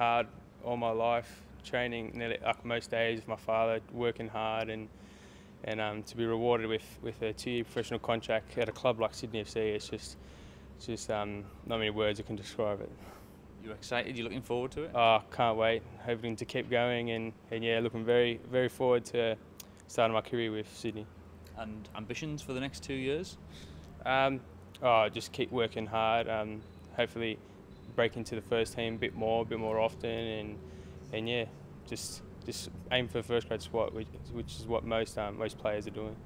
hard all my life, training nearly like most days with my father, working hard, and and um, to be rewarded with with a two-year professional contract at a club like Sydney FC, it's just it's just um, not many words that can describe it. You excited? You looking forward to it? Oh, can't wait. Hoping to keep going, and, and yeah, looking very very forward to starting my career with Sydney. And ambitions for the next two years? Um, oh, just keep working hard. Um, hopefully, break into the first team a bit more, a bit more often, and and yeah, just just aim for first grade spot, which, which is what most um, most players are doing.